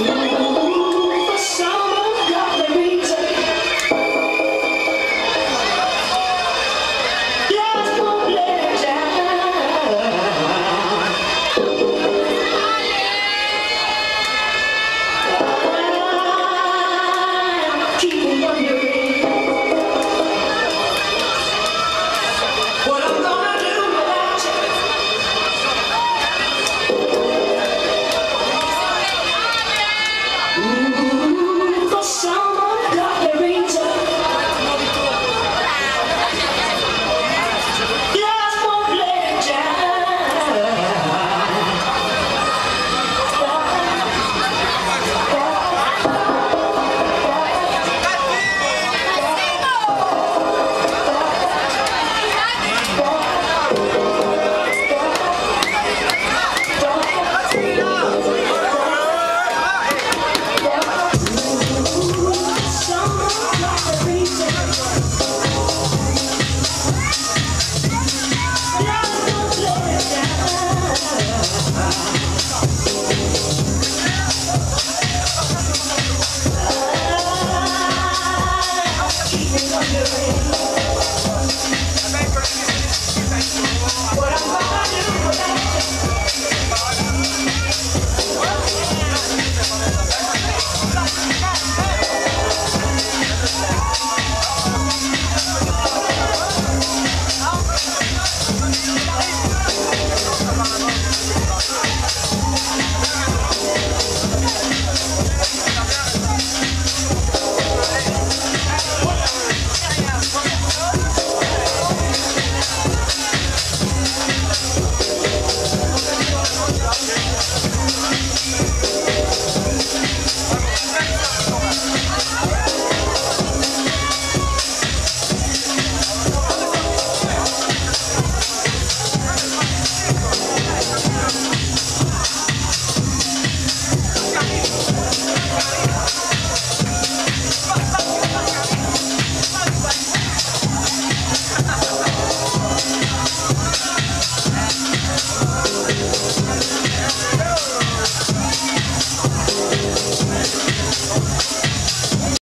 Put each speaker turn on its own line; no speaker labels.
Hallelujah.